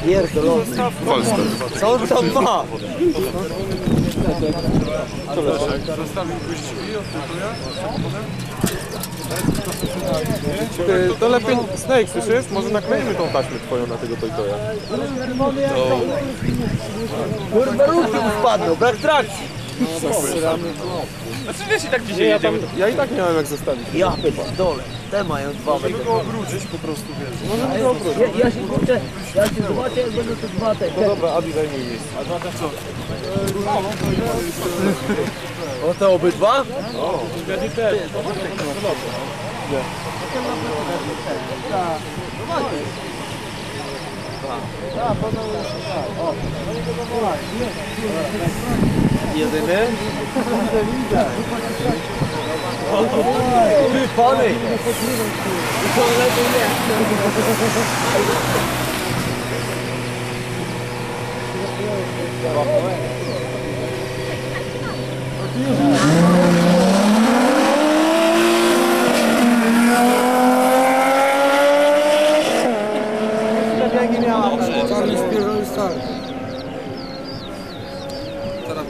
W Polsce. Co on tam ma? Ty, to lepiej Snake, słyszysz? Może nakleimy tą taśmę twoją na tego Toytoya. Kurwa, ruchy wpadną, brak trakcji. Znaczy wiesz i tak dzisiaj Ja, jedziemy. tam, ja i tak nie miałem jak zostawić. Ja dole. Te mają dwa metry. go obrócić po prostu, wiesz. Możemy go obrócić. Ja, ja się kurczę, ja się zobaczę, jak będą te dwa te. No dobra, Adi zajmuj miejsce. O te obydwa? jedyny. Ty, pany! Dobrze. Czarny śpiewa i stary. Teraz